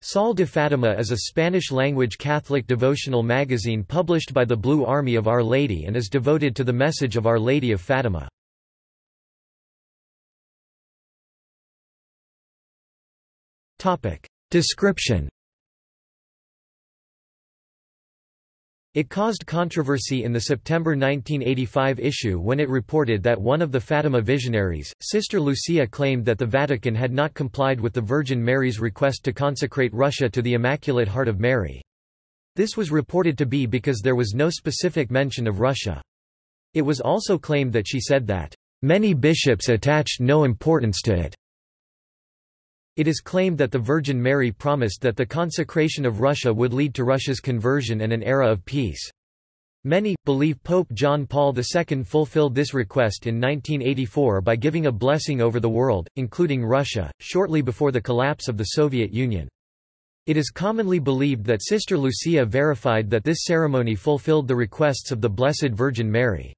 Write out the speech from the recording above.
Sol de Fatima is a Spanish-language Catholic devotional magazine published by the Blue Army of Our Lady and is devoted to the message of Our Lady of Fatima. Description It caused controversy in the September 1985 issue when it reported that one of the Fatima visionaries, Sister Lucia claimed that the Vatican had not complied with the Virgin Mary's request to consecrate Russia to the Immaculate Heart of Mary. This was reported to be because there was no specific mention of Russia. It was also claimed that she said that, "...many bishops attached no importance to it." It is claimed that the Virgin Mary promised that the consecration of Russia would lead to Russia's conversion and an era of peace. Many, believe Pope John Paul II fulfilled this request in 1984 by giving a blessing over the world, including Russia, shortly before the collapse of the Soviet Union. It is commonly believed that Sister Lucia verified that this ceremony fulfilled the requests of the Blessed Virgin Mary.